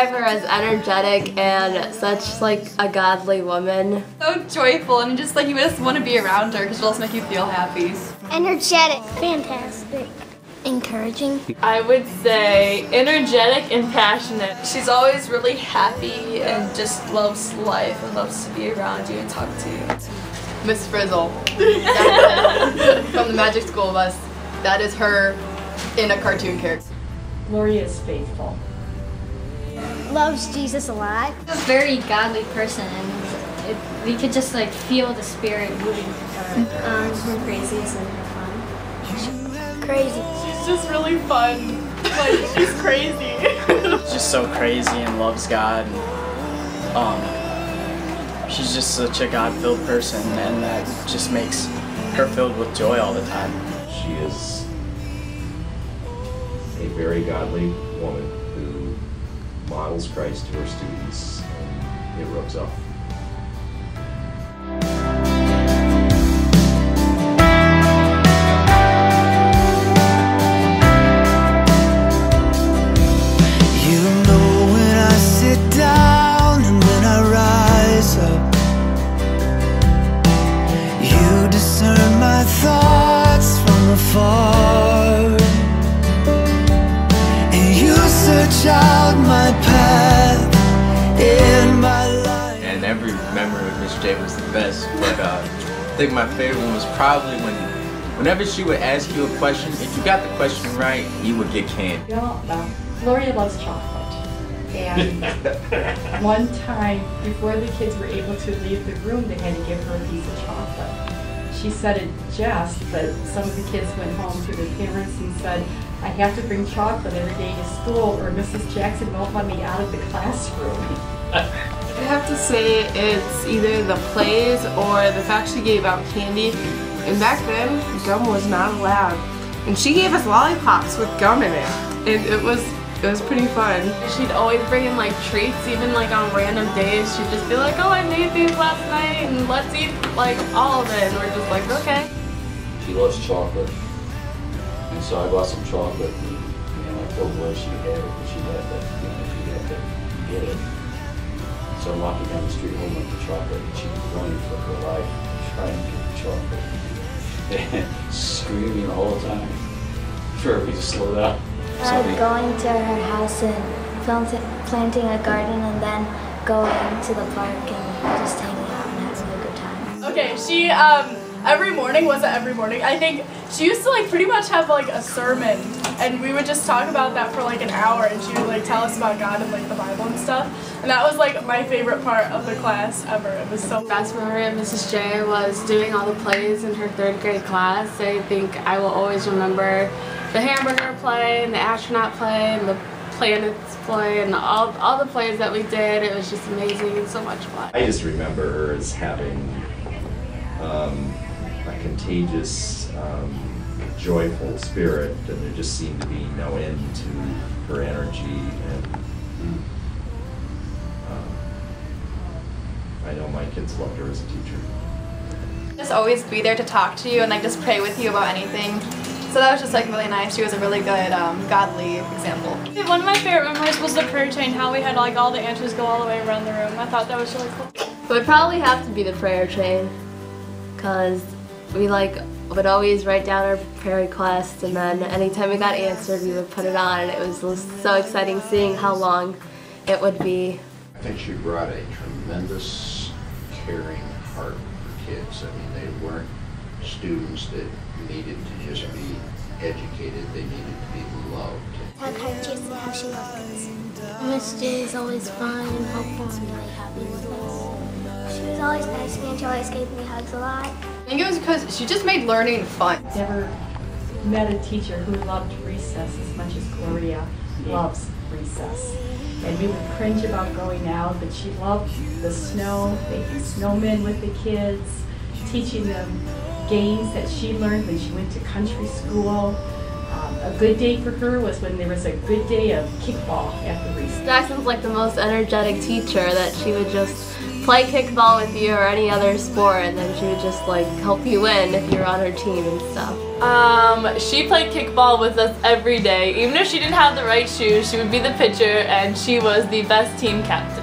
describe her as energetic and such like a godly woman. So joyful and just like you just want to be around her because she'll just make you feel happy. Energetic. Fantastic. Encouraging. I would say energetic and passionate. She's always really happy and just loves life and loves to be around you and talk to you. Miss Frizzle from the Magic School Bus. That is her in a cartoon character. Gloria is faithful. Loves Jesus a lot. A very godly person and it, we could just like feel the spirit moving through her. Um, her craziest and her fun. Crazy. She's just really fun. Like she's crazy. just so crazy and loves God. And, um, she's just such a God-filled person, and that just makes her filled with joy all the time. She is a very godly woman who models Christ to her students, and it rubs off. Memory of Miss J was the best, but uh, I think my favorite one was probably when whenever she would ask you a question, if you got the question right, you would get candy. You know, um, Gloria loves chocolate. And one time, before the kids were able to leave the room, they had to give her a piece of chocolate. She said it jest, but some of the kids went home to their parents and said, I have to bring chocolate every day to school or Mrs. Jackson won't let me out of the classroom. I have to say it's either the plays or the fact she gave out candy. And back then, gum was not allowed. And she gave us lollipops with gum in it. And it was it was pretty fun. She'd always bring in like treats, even like on random days. She'd just be like, oh, I made these last night and let's eat like all of it. And we're just like, okay. She loves chocolate, and so I bought some chocolate, and, and I told her she had it, and she had to, you know, she had to get it. So I'm walking down the street holding up the chocolate, and she's running for her life, trying to get the chocolate, and screaming all the time for everybody to slow down. Uh, going to her house and plant- planting a garden and then going to the park and just hanging out and having a good time. Okay, she um every morning wasn't every morning. I think she used to like pretty much have like a sermon and we would just talk about that for like an hour and she would like tell us about God and like the Bible and stuff. And that was like my favorite part of the class ever. It was so Best memory of Mrs. J was doing all the plays in her third grade class. I think I will always remember the hamburger play and the astronaut play and the planets play and all, all the plays that we did. It was just amazing and so much fun. I just remember her as having um, a contagious, um, joyful spirit, and there just seemed to be no end to her energy. And um, I know my kids loved her as a teacher. just always be there to talk to you and like just pray with you about anything. So that was just like really nice. She was a really good um, godly example. One of my favorite memories was the prayer chain, how we had like all the answers go all the way around the room. I thought that was really cool. It would probably have to be the prayer chain because we like would always write down our prayer requests and then anytime we got answered we would put it on and it was so exciting seeing how long it would be. I think she brought a tremendous caring heart for kids. I mean, they weren't students that needed to just be educated, they needed to be loved. How kind she is and how she loves kids. Miss J is always fun and helpful and really happy with us. She was always nice to me and she always gave me hugs a lot. I think it was because she just made learning fun. Never met a teacher who loved recess as much as Gloria loves recess. And we would cringe about going out, but she loved the snow, making snowmen with the kids, teaching them games that she learned when she went to country school. Um, a good day for her was when there was a good day of kickball at the recess. Jackson's like the most energetic teacher that she would just play kickball with you or any other sport and then she would just like help you win if you were on her team and stuff. Um, she played kickball with us every day. Even if she didn't have the right shoes, she would be the pitcher and she was the best team captain.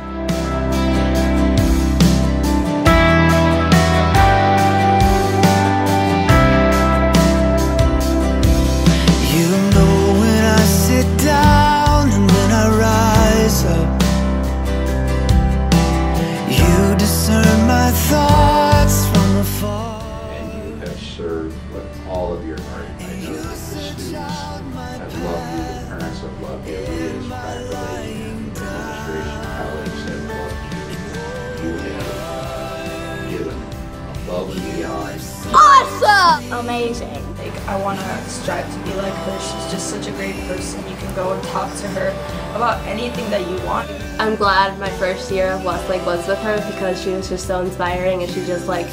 Awesome! Amazing. Like, I want to strive to be like her. She's just such a great person. You can go and talk to her about anything that you want. I'm glad my first year of Westlake was with her because she was just so inspiring and she just like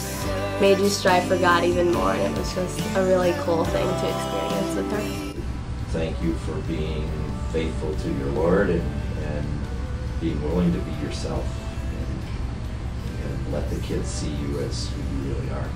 made you strive for God even more and it was just a really cool thing to experience with her. Thank you for being faithful to your Lord and, and being willing to be yourself and, and let the kids see you as who you really are.